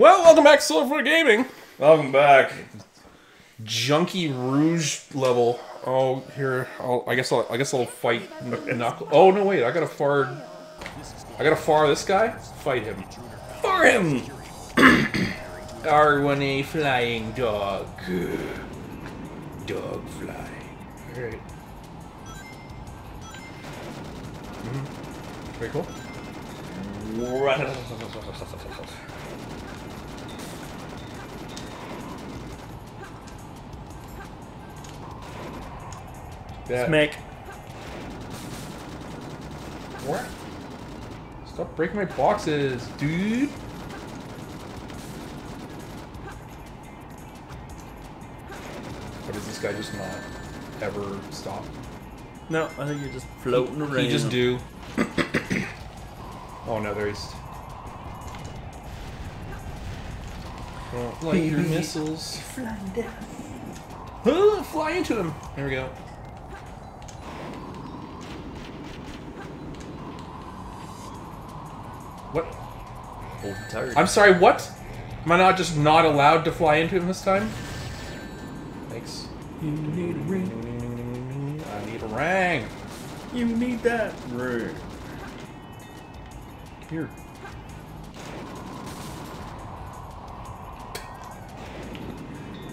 Well, welcome back to SolarFlare Gaming. Welcome back. Junkie Rouge level. Oh, here. I'll, I guess I'll. I guess I'll fight Knuckle. Oh no, wait. I gotta far. I gotta far this guy. Fight him. For him. R1A flying dog. Dog fly. Alright. Mm-hmm. Very cool. That- Smack. What? Stop breaking my boxes, dude. But does this guy just not ever stop? No, I think you're just floating around. He just do. oh no, there he's. Oh, like your missiles. flying Huh, fly into him. There we go. Tired. I'm sorry, what? Am I not just not allowed to fly into him this time? Thanks. You need a ring. I need a rang. You need that ring. Here.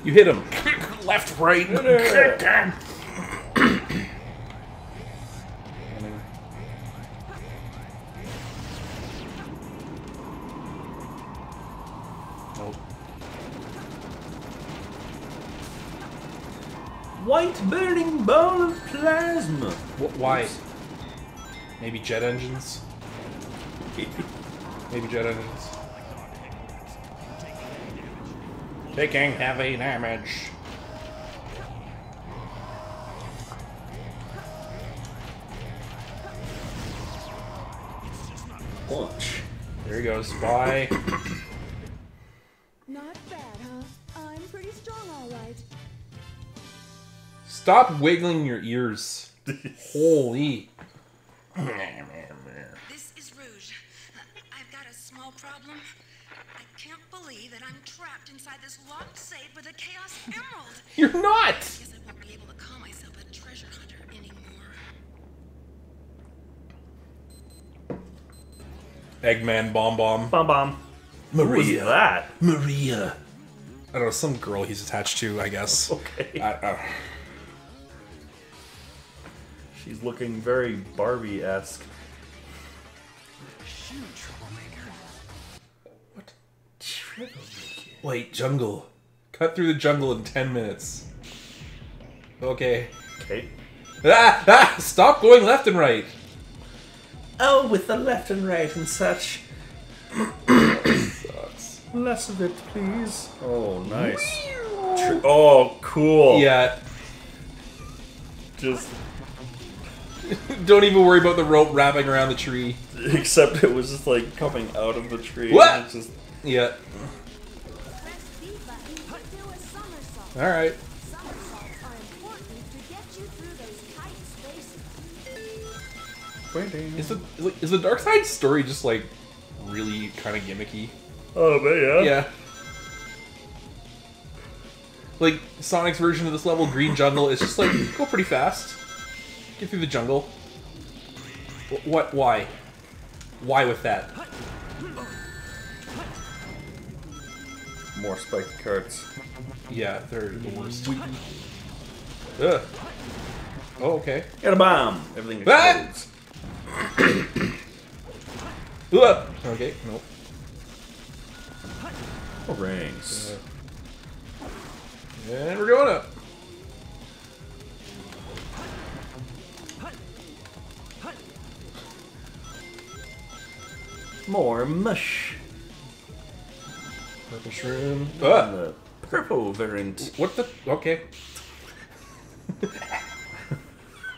You hit him. Left, right. Plasma. Wh- Why? Maybe jet engines? Maybe jet engines. Taking heavy damage. Punch. There he goes. Bye. Stop wiggling your ears. Holy. This is Rouge. I've got a small problem. I can't believe that I'm trapped inside this locked safe with a Chaos Emerald. You're not! Guess I won't be able to call myself a treasure hunter anymore. Eggman Bomb Bomb. Bomb bomb. Who Maria. that? Maria. I don't know, some girl he's attached to, I guess. Okay. I, uh, She's looking very Barbie-esque. what? Wait, jungle. Cut through the jungle in 10 minutes. Okay. Okay. Ah, ah! Stop going left and right! Oh, with the left and right and such. Sucks. Less of it, please. Oh, nice. Tr- oh, cool. Yeah, Just don't even worry about the rope wrapping around the tree. except it was just like coming out of the tree. What? just Yeah. Press B button to do a somersault. Alright. Somersaults are important to get you through those tight spaces. Is the is the Dark Side story just like really kind of gimmicky? Oh, but yeah. Yeah. Like Sonic's version of this level, Green Jungle, is just like go pretty fast. Get through the jungle. Wh- What? Why? Why with that? More spiked cards. Yeah, they're the worst. Ugh. Oh, okay. Got a bomb. Everything Ah! explodes. Ugh. Okay. Nope. Oh, rings. And we're going up. More mush. Purple shroom. And Ah. the purple variant. What the? Okay.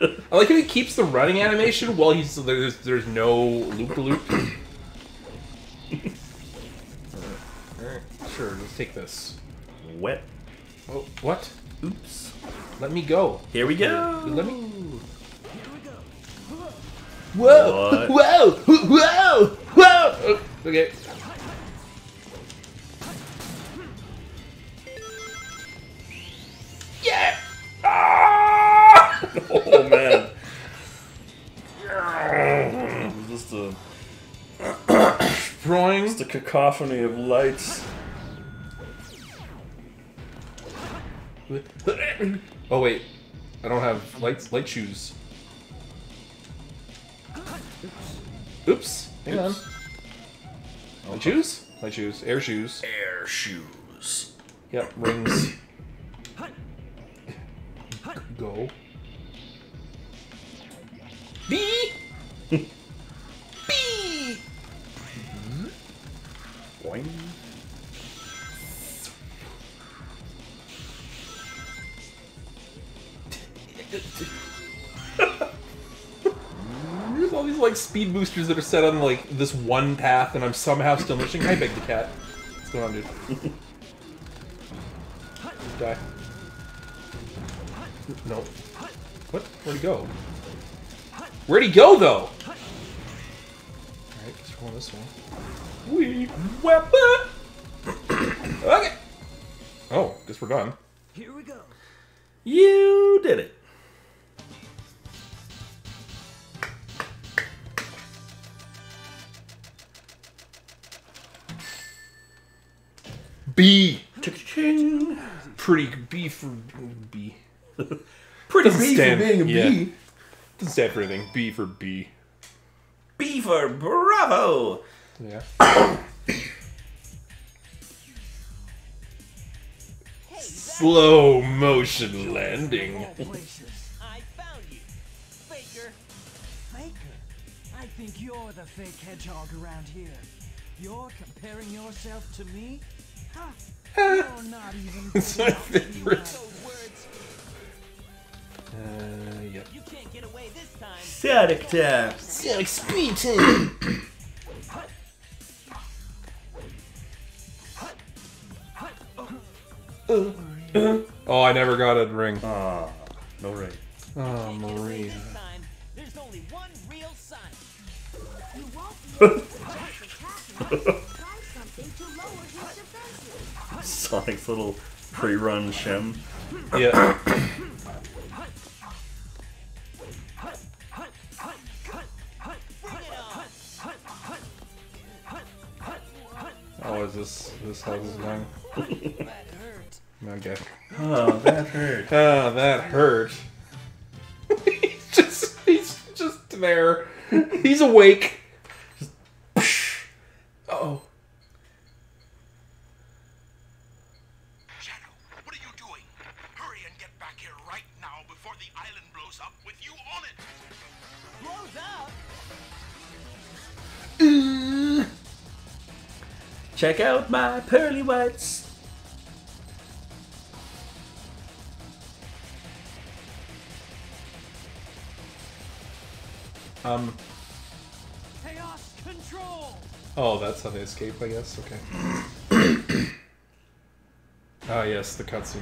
I like how he keeps the running animation while he's there's there's no loop loop. Alright, sure, let's take this. Wet. Oh, what? Oops. Let me go. Here we go. Let me. Whoa! Whoa! Whoa! Whoa! Okay. Yeah! Ah! oh man. just a drawing. Just a cacophony of lights. oh wait, I don't have lights. Light shoes. Oops. Hang on. Light oh, shoes. My shoes. Air shoes. Air shoes. Yep. Rings. Go. B. like speed boosters that are set on like this one path, and I'm somehow still missing. Hi, Big the Cat. What's going on, dude? Die. No. What? Where'd he go? Where'd he go, though? Alright, let's roll this one. We weapon! okay. Oh, guess we're done. Here we go. You did it. B. Ching. Pretty B for B. Pretty Doesn't B stand- for being a yeah. bee. Doesn't stand for anything. B for B. B for bravo. Yeah. Slow motion landing. I found you, Faker. Faker? I think you're the fake hedgehog around here. You're comparing yourself to me? Huh. You're not even It's my enough to be favorite. Uh, yep. You can't get away this time. Static tap. Sonic speed time. Oh, I never got a ring. Ah, no ring. Oh, Get away Maria. this time. There's only one real sign. Sonic's little pre-run shim. Yeah. Bring it on. Oh, is this this how this is going? That hurt. Okay. Oh, that hurt. Ah, that hurt. he's just he's just there. He's awake. Check out my pearly whites. Um. Chaos control. Oh, that's how they escape, I guess. Okay. Ah, yes, the cutscene.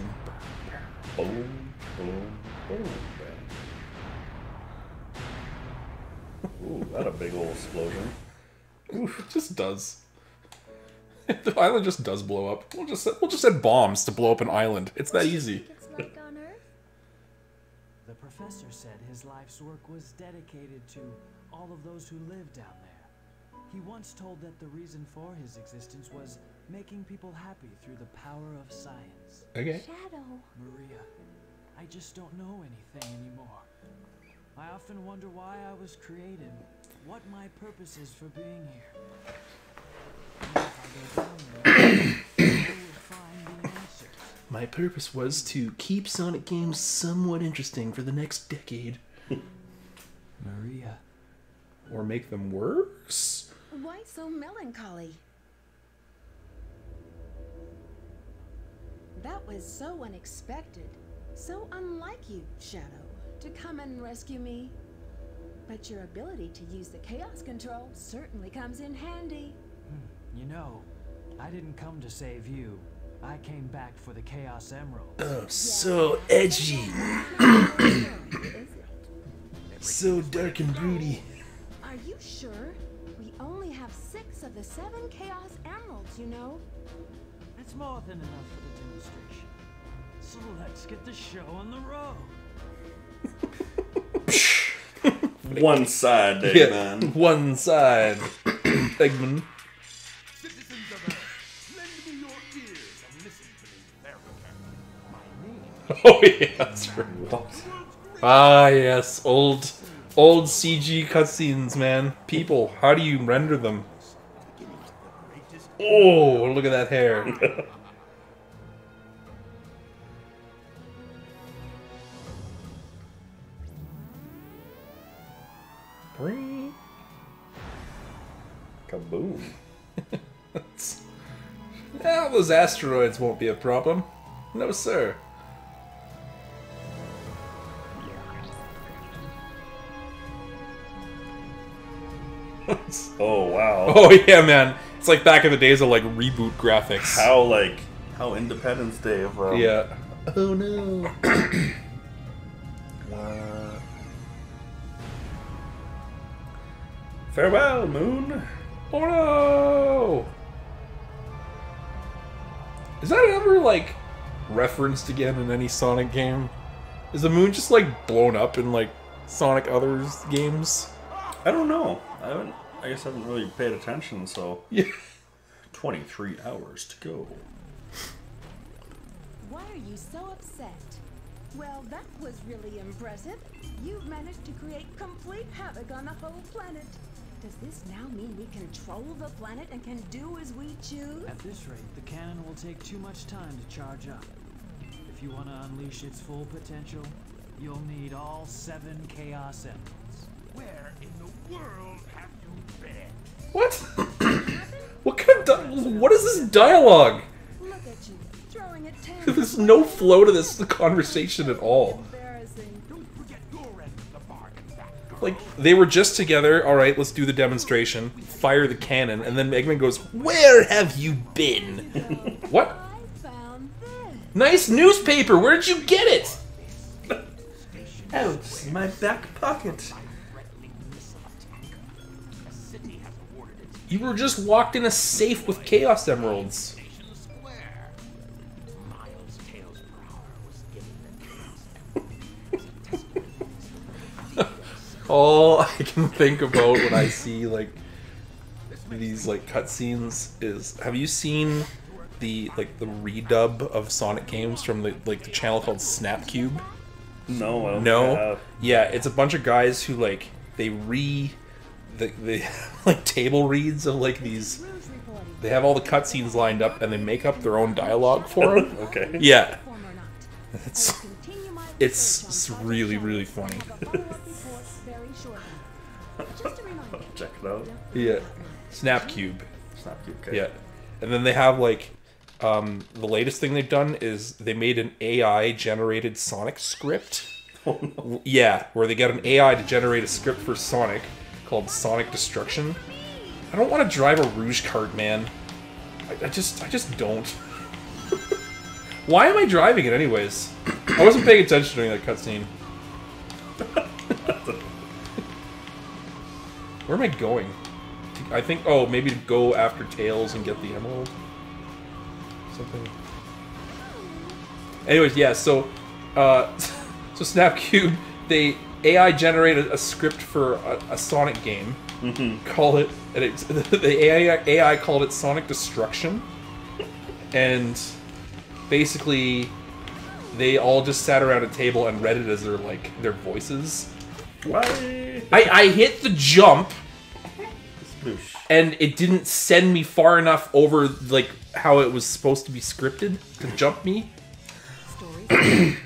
Boom, boom, boom. Ooh, that a big old explosion. Oof, it just does. the island just does blow up. We'll just we'll just set bombs to blow up an island. It's that easy. It's like on Earth. The professor said his life's work was dedicated to all of those who live down there. He once told that the reason for his existence was making people happy through the power of science. Okay. Shadow. Maria, I just don't know anything anymore. I often wonder why I was created, what my purpose is for being here. My purpose was to keep Sonic games somewhat interesting for the next decade, Maria. or make them worse. Why so melancholy? That was so unexpected. So unlike you, Shadow, to come and rescue me. But your ability to use the chaos control certainly comes in handy. Hmm, you know, I didn't come to save you. I came back for the Chaos Emerald. Oh, so edgy, so dark and broody. Are you sure? We only have six of the seven Chaos Emeralds, you know. It's more than enough for the demonstration. So let's get the show on the road. One side, Yeah, Eggman. one side. Eggman. Oh yeah, that's right. Ah yes, old old CG cutscenes, man. People, how do you render them? Oh, look at that hair. Kaboom. Those asteroids won't be a problem. No, sir. Oh wow. oh yeah, man. It's like back in the days of like reboot graphics. How like how Independence Day of um, Yeah. Oh no. uh, Farewell, Moon. Oh no! Is that ever like referenced again in any Sonic game? Is the moon just like blown up in like Sonic Others games? I don't know. I haven't. I guess I haven't really paid attention. So Yeah. twenty-three hours to go. Why are you so upset? Well, that was really impressive. You've managed to create complete havoc on the whole planet. Does this now mean we control the planet and can do as we choose? At this rate, the cannon will take too much time to charge up. If you want to unleash its full potential, you'll need all seven Chaos Emeralds. Where in the world have you been? What? what kind of di- what is this dialogue? Look at you, throwing a tan. There's no flow to this conversation at all. Embarrassing. Don't forget your end of the bargain, that girl. Like they were just together. All right, let's do the demonstration. Fire the cannon, and then Eggman goes, "Where have you been?" what? I found this. Nice newspaper. Where did you get it? Oh, in my back pocket. You were just walked in a safe with Chaos Emeralds. Station Square. Miles tails per hour was given the All I can think about when I see like these like cutscenes is have you seen the like the redub of Sonic games from the like the channel called Snapcube? No, I don't No. Yeah, it's a bunch of guys who like they re the the like table reads of like these they have all the cutscenes lined up and they make up their own dialogue for them. Okay. yeah. Form or not. It's I will continue my it's- it's really, really funny. have a follow-up report very shortly. Just a reminder. Check it out. yeah. Snapcube. Snapcube. Okay. Yeah. And then they have like um, the latest thing they've done is they made an AI generated Sonic script. Oh, no. Yeah, where they get an AI to generate a script for Sonic called Sonic Destruction. I don't want to drive a Rouge cart, man. I, I just I just don't. Why am I driving it anyways? I wasn't paying attention during that cutscene. Where am I going? I think oh maybe to go after Tails and get the emerald. Something. Anyways, yeah, so uh so Snapcube they AI generated a script for a, a Sonic game. Mm-hmm. Call it and it's the AI AI called it Sonic Destruction. And basically they all just sat around a table and read it as their like their voices. Why? I, I hit the jump Sploosh. and it didn't send me far enough over like how it was supposed to be scripted to jump me.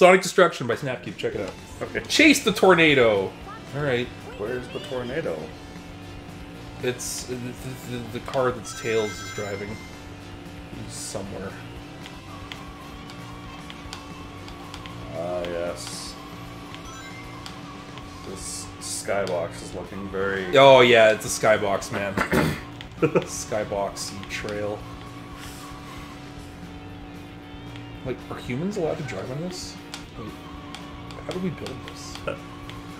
Sonic Destruction by Snapcube, check it out. Okay. Chase the tornado. All right, Where's the tornado? it's the, the, the car that's Tails is driving. He's somewhere. Ah, yes. This skybox is looking very. Oh yeah, it's a skybox, man. skybox trail. Like, are humans allowed to drive on this? Wait, how do we build this?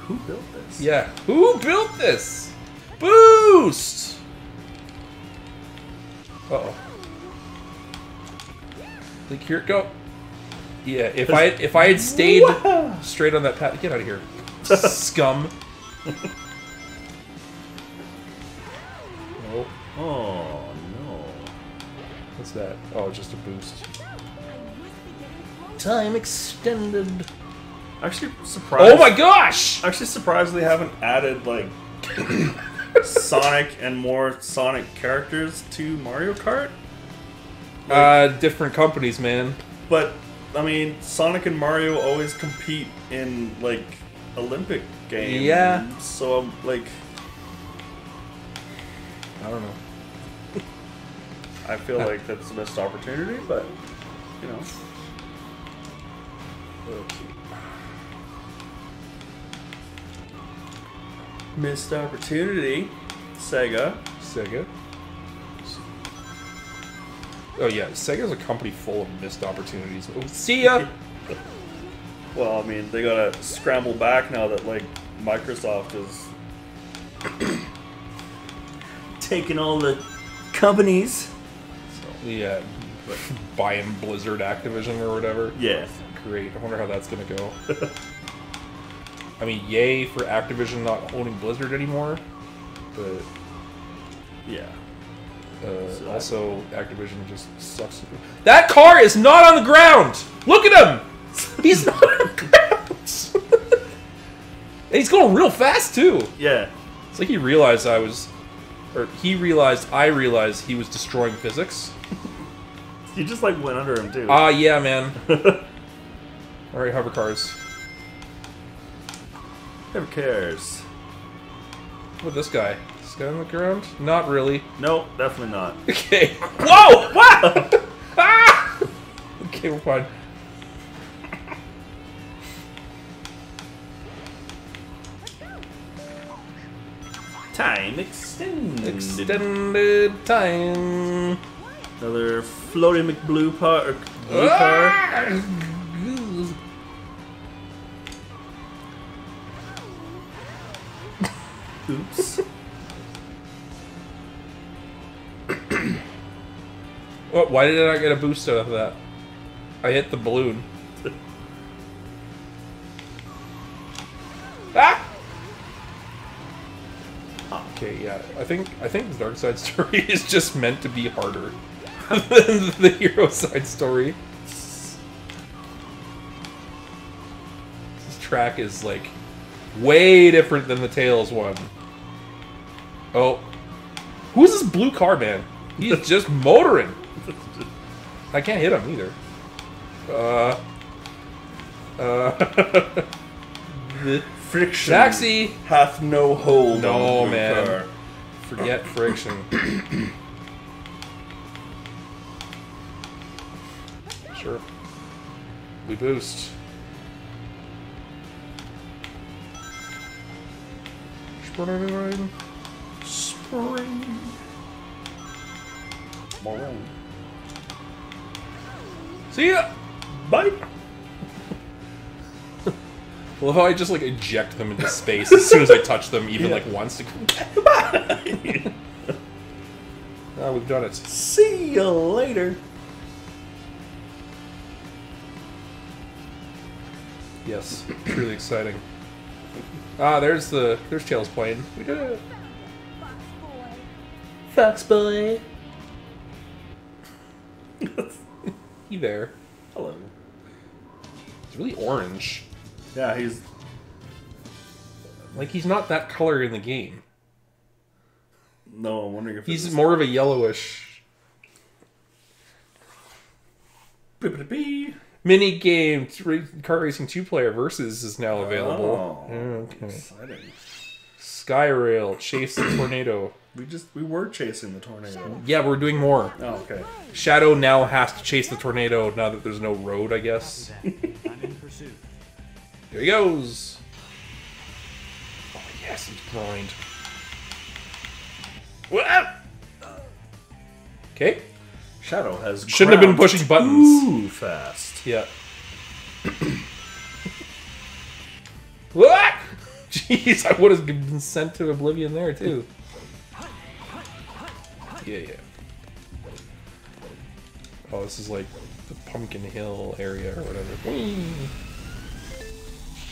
Who built this? Yeah. Who built this? Boost! Uh oh. Like here, it go. Yeah. If I if I had stayed straight on that path, get out of here, scum. Oh, Oh no. What's that? Oh, just a boost. Time extended. Actually, surprised. Oh my gosh! Actually, surprised they haven't added like Sonic and more Sonic characters to Mario Kart. Uh, different companies, man. But I mean, Sonic and Mario always compete in like Olympic games. Yeah. So I'm like, I don't know. I feel like that's the missed opportunity, but you know. Missed opportunity, Sega. Sega. Oh yeah, Sega's a company full of missed opportunities. Oh, see ya. Well, I mean, they gotta scramble back now that like Microsoft is taking all the companies. yeah, buying Blizzard Activision or whatever. Yeah. Great. I wonder how that's gonna go. I mean, yay for Activision not owning Blizzard anymore, but Yeah. uh, So- also Activision just sucks. That car is not on the ground. Look at him. He's not on the ground. and he's going real fast too. Yeah. It's like he realized I was, or he realized I realized he was destroying physics. You just like went under him too. Ah, yeah, man. All right, hover cars. Who cares? What this guy? This guy on the ground? Not really. No, definitely not. Okay. Whoa! What? ah! Okay, we're fine. Time extended. Extended time. Another floating McBlue par or blue car. Oops. What? Why did I not get a boost out of that? I hit the balloon. ah! Okay, yeah. I think I think the Dark Side story is just meant to be harder than the Hero Side story. This track is like way different than the Tails one. Oh, who's this blue car man? He's just motoring. I can't hit him either. Uh. Uh. the Friction taxi. hath no hold No, on the blue man. car. Forget friction. sure. We boost. Spring. Morning. See ya! Bye. Well, if I just like eject them into space as soon as I touch them, even Yeah. like once. Ah, we've done it. See you later. Yes, truly exciting. Ah, there's the there's Tails plane. We did it. Fox boy. Fox boy. He there. Hello. He's really orange. Yeah, he's Like he's not that color in the game. no. I'm wondering if He's more of a yellowish Bippity-bee. mini game. Ra- Car Racing Two Player Versus is now available. Oh. Okay. Exciting. Skyrail chase the tornado. We just we were chasing the tornado. Yeah, we're doing more. Oh, okay. Shadow now has to chase the tornado now that there's no road. I guess. In pursuit. Here he goes. Oh yes, he's grind. Okay. Shadow has Shouldn't have been pushing buttons. Too fast. Yeah. what? Jeez, I would have been sent to oblivion there too. Yeah, yeah. Oh, this is like the Pumpkin Hill area or whatever. Whee!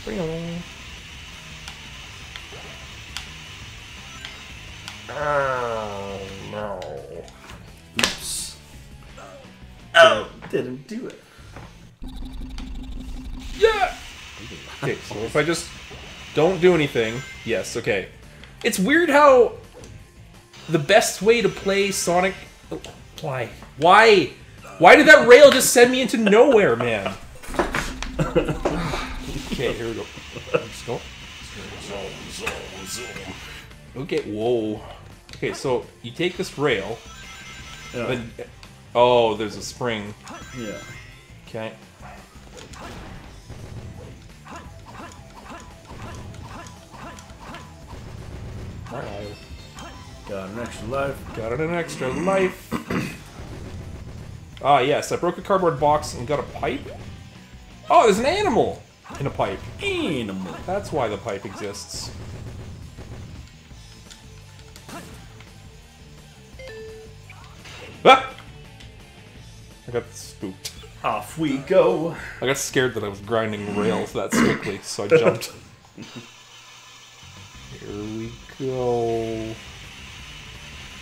Bring on. Oh no. Oops. Oh, didn't do it. Yeah. Okay, so if I just don't do anything, yes, okay. It's weird how the best way to play Sonic. Why? Why? Why did that rail just send me into nowhere, man? okay, here we go. Let's go. Okay, whoa. Okay, so you take this rail, Yeah. then. Oh, there's a spring. yeah. Okay. Got an extra life. Got an extra life. Ah, yes, I broke a cardboard box and got a pipe. Oh, there's an animal in a pipe. Animal. That's why the pipe exists. Ah! I got spooked. Off we go. I got scared that I was grinding rails that quickly, so I jumped. Here we go.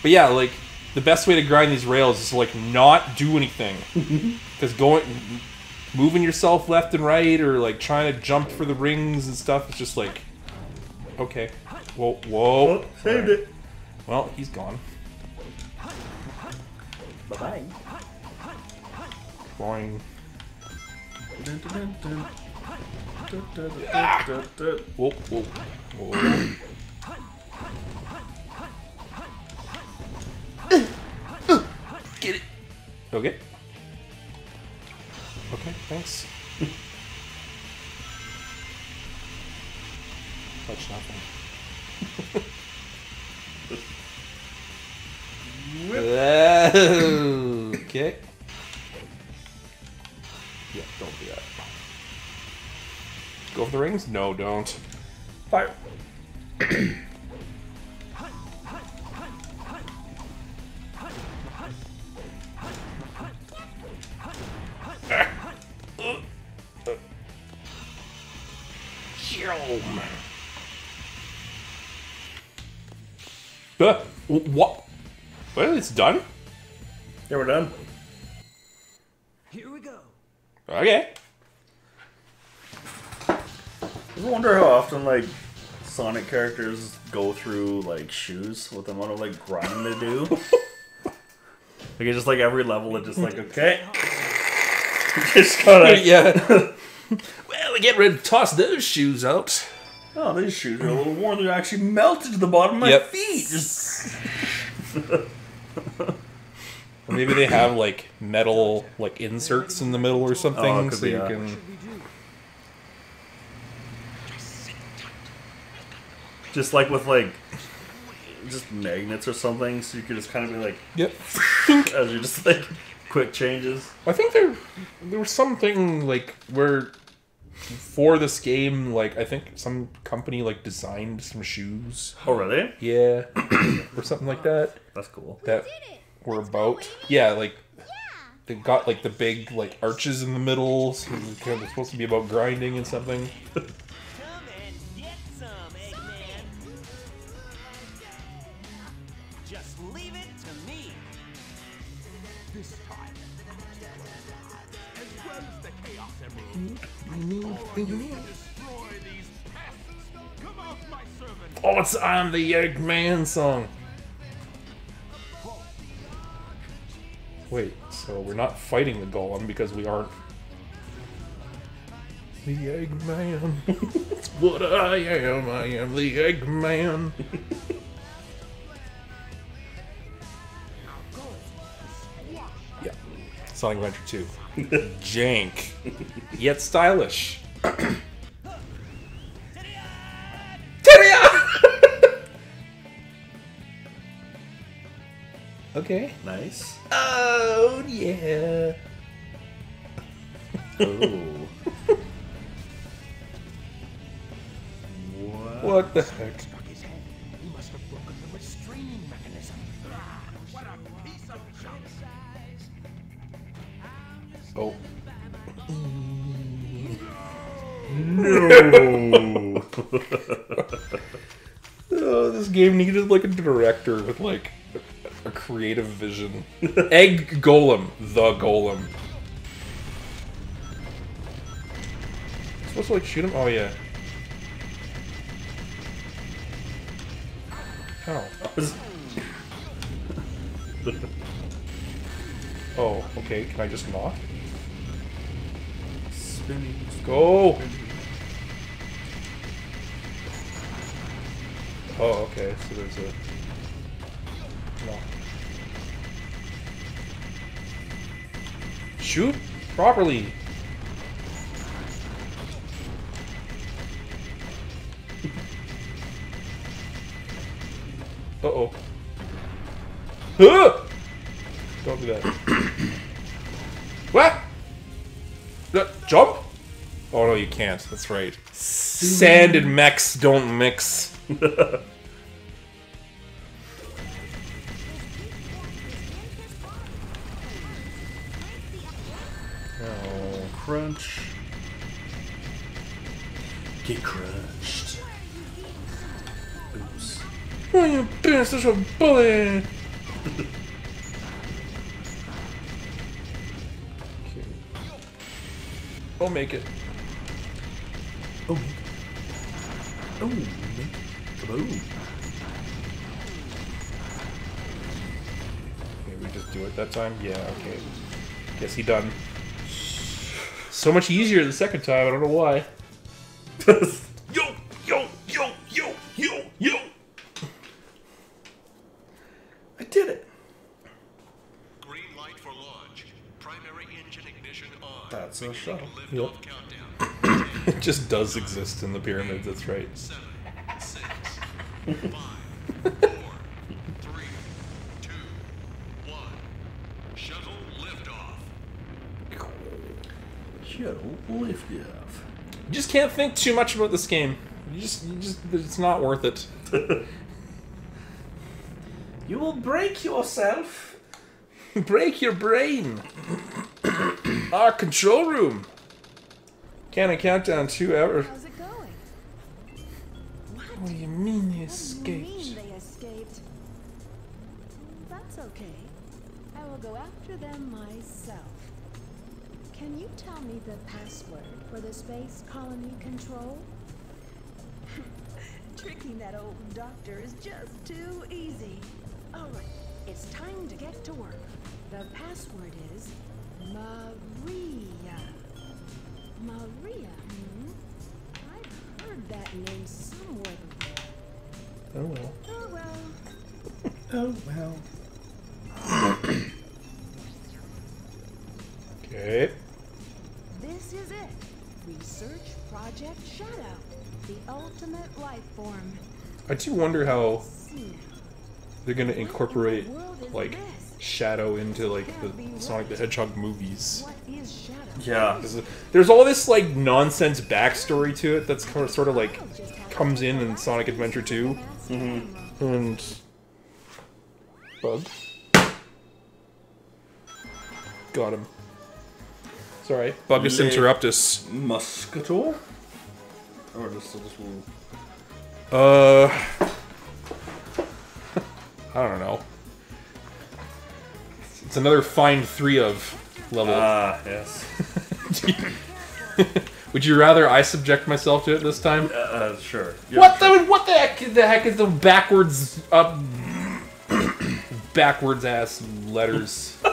But yeah, like the best way to grind these rails is to like not do anything, because going, moving yourself left and right, or like trying to jump for the rings and stuff, is just like, okay, whoa, whoa. Oh, saved it. Well, he's gone. Bye bye. Boing. Ah! Whoa, whoa, whoa. Get it. Okay. Okay, thanks. Touch nothing. okay. Yeah, don't do that. Go for the rings? No, don't. Fire. what? Well, it's done? Yeah, we're done. Here we go. Okay. I wonder how often like Sonic characters go through like shoes with the amount of like grinding they do. like it's just like every level, it's just like okay, just gotta. yeah. well, we get ready to toss those shoes out. Oh, these shoes are a little worn. They're actually melted to the bottom of my Yep. feet. Just Or maybe they have like metal like inserts in the middle or something, Oh, so be, you yeah. can. Just like with like just magnets or something, so you could just kind of be like Yep. as you just like quick changes. I think there there was something like where for this game, like I think some company like designed some shoes. Oh really? Yeah, or something like that. That's cool. That were about. Yeah, like they got like the big like arches in the middle. So it's kind of supposed to be about grinding and something. Oh, it's on the Eggman song. Wait, so we're not fighting the golem because we aren't. The Eggman. That's what I am. I am the Eggman. yeah. Sonic Adventure 2. Jank. Yet stylish. Okay. Nice. Oh, yeah. Oh. What the heck? Struck his head. He must have broken the restraining mechanism. Ah, what a piece of junk. Oh. No. Oh, this game needed like a director with like creative vision. Egg Golem, the Golem. Supposed to like shoot him? Oh yeah. Oh. Oh, okay. Can I just not? Spinning. Go! Oh, okay. So there's a. No. Shoot properly. Uh oh. Huh! Don't do that. what? Uh, jump? Oh no, you can't. That's right. Sand and mechs don't mix. Oops. Why you being such a bully? okay. I'll make it. Oh. Oh. Kaboom. Okay, we just do it that time? Yeah, okay. Guess he done. So much easier the second time, I don't know why. Yep. It just does exist in the pyramids, that's right. Seven, six, five, four, three, two, one. Shuttle liftoff. Shuttle lift off. You just can't think too much about this game. You just, you just, it's not worth it. You will break yourself. Break your brain. Our control room. Can I count down two hours? How's it going? What? What do you mean you What do you escaped? mean they escaped? That's okay. I will go after them myself. Can you tell me the password for the space colony control? Tricking that old doctor is just too easy. Alright, it's time to get to work. The password is Maria. Maria, hmm? I've heard that name somewhere before. Oh well. Oh well. Oh well. Okay. This is it. Research Project Shadow. The ultimate life form. I do wonder how they're gonna incorporate like Shadow into like the Sonic the Hedgehog movies. What is Shadow? Yeah. There's, all this like nonsense backstory to it that's kind of sort of like comes in in Sonic Adventure 2 Mm-hmm. and bug. Got him. Sorry, Bugus Le- interruptus. Muscator? Or just this one. Uh, I don't know. It's another find three of level. Ah, yes. Would you rather I subject myself to it this time? Uh, uh, sure. Yeah, what sure. the what the heck the heck is the backwards up backwards ass letters?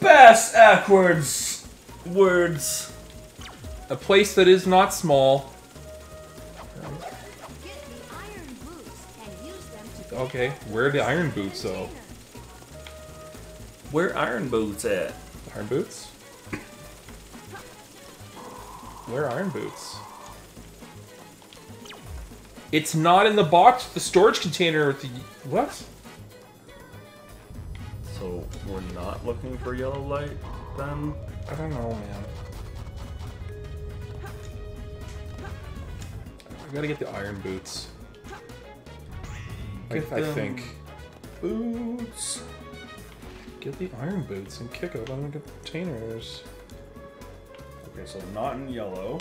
Bass backwards words. A place that is not small. Okay, where are the iron boots though? Where iron boots at? Iron boots? Where are iron boots? It's not in the box, the storage container with the what? So we're not looking for yellow light then? I don't know, man. I gotta get the iron boots. I, Get I them. think. Boots. Get the iron boots and kick out on the containers. Okay, so not in yellow.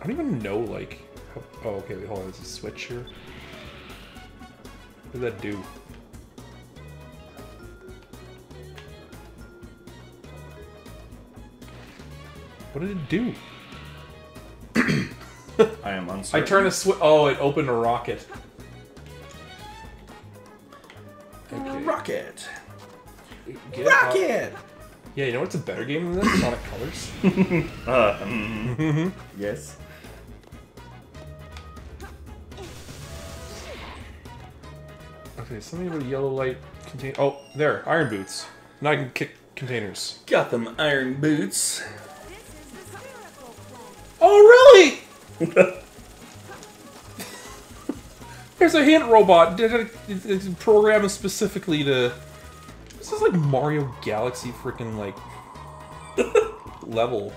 I don't even know like Oh, okay. Wait, hold on. There's a switch here. What did that do? What did it do? I am uncertain. I turned a switch. Oh, it opened a rocket. Rocket. Get up. Rocket. Yeah, you know what's a better game than this? Sonic Colors. Uh, mm, yes. Okay, something about a yellow light contain. Oh, there, iron boots. Now I can kick containers. Got them iron boots. This is the. Oh, really? There's a hint robot. It's programmed specifically to. This is like Mario Galaxy freaking like level.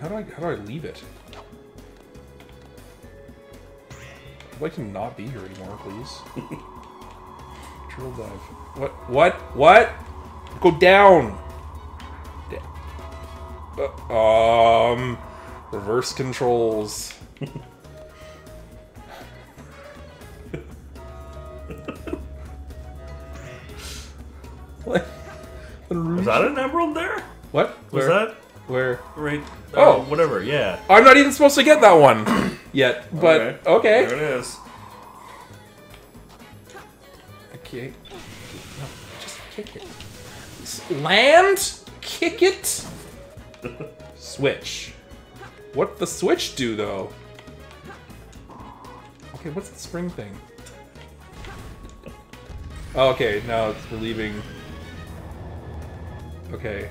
How do I how do I leave it? I'd like to not be here anymore, please. Drill dive. What? What? What? Go down. Da- uh, um, reverse controls. what? Was that an emerald there? What? Was Where? that Where? right? Oh. uh, whatever. Yeah. I'm not even supposed to get that one yet, but There okay. There it is. Okay. No, just kick it. Land? Kick it? Switch. What the switch do though? Okay, what's the spring thing? Oh, okay, now it's relieving. Okay.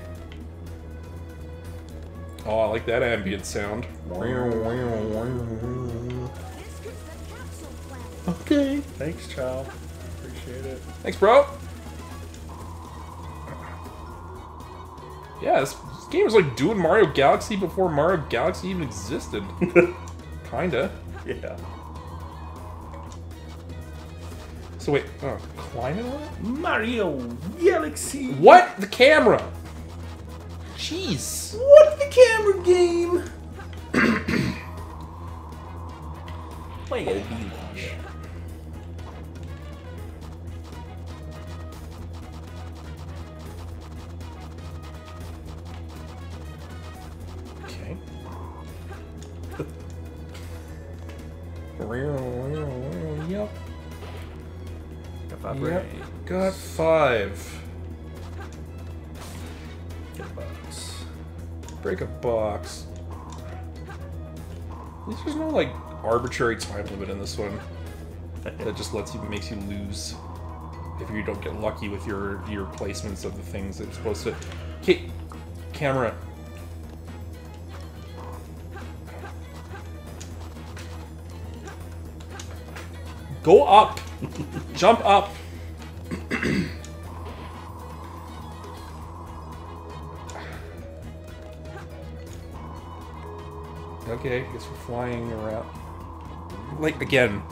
Oh, I like that ambient sound. This is the capsule planet. Okay. Thanks, Chao. Appreciate it. Thanks, bro. Yeah, this game was like doing Mario Galaxy before Mario Galaxy even existed. Kinda. Yeah. So wait, oh, climbing on it? Mario Galaxy. What? The camera! Jeez. What the camera game? Play it. Okay. Got five. Get bugs. Break a box. There's no like arbitrary time limit in this one that just lets you makes you lose if you don't get lucky with your your placements of the things that you're supposed to. Okay, camera. Go up. Jump up. Okay, I guess we're flying around. Like again,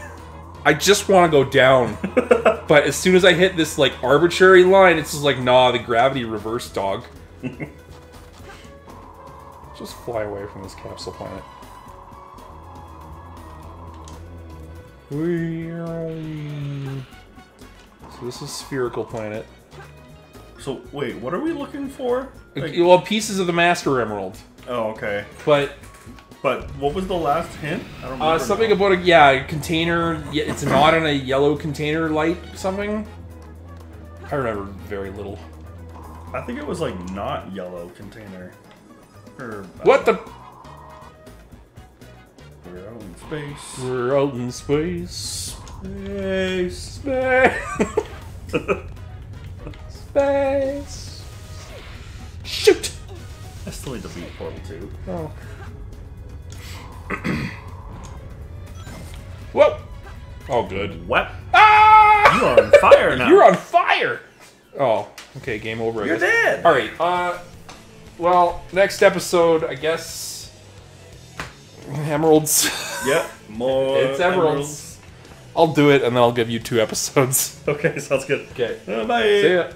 I just want to go down, but as soon as I hit this like arbitrary line, it's just like nah, the gravity reverse dog. just fly away from this capsule planet. So this is spherical planet. So wait, what are we looking for? Like- well, pieces of the Master Emerald, oh, okay. but But what was the last hint? I don't Uh, remember something now. about a yeah container. It's not in a yellow container light. Something. I remember very little. I think it was like not yellow container. Or What the? We're out in space. We're out in space. Space. Space. space. Shoot. I still need to beat Portal 2. Oh. Whoa. Oh, good. What? Ah! You are on fire now. You're on fire. Oh, okay. Game over. I You're guess. dead. All right. Uh, well, next episode, I guess. Emeralds. Yep. More. it's emeralds. I'll do it, and then I'll give you two episodes. Okay, sounds good. Okay. Uh, bye. See ya.